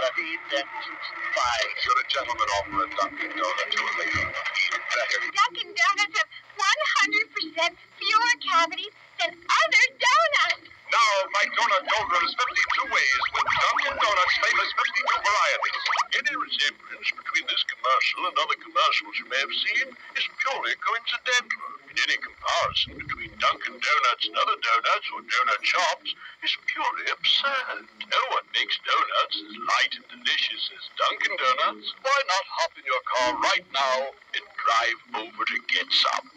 gotta be dentist five. Should a gentleman offer a Dunkin' Donut to a lady, eat better. Dunkin' Donuts have 100% fewer cavities than other donuts. Now, my donut dough is 52 ways with Dunkin' Donuts' famous 52 varieties. Any resemblance between this commercial and other commercials you may have seen is purely coincidental. And any comparison between Dunkin' Donuts and other donuts or donut shops is purely absurd. No one makes donuts as light and delicious as Dunkin' Donuts. Why not hop in your car right now and drive over to get some?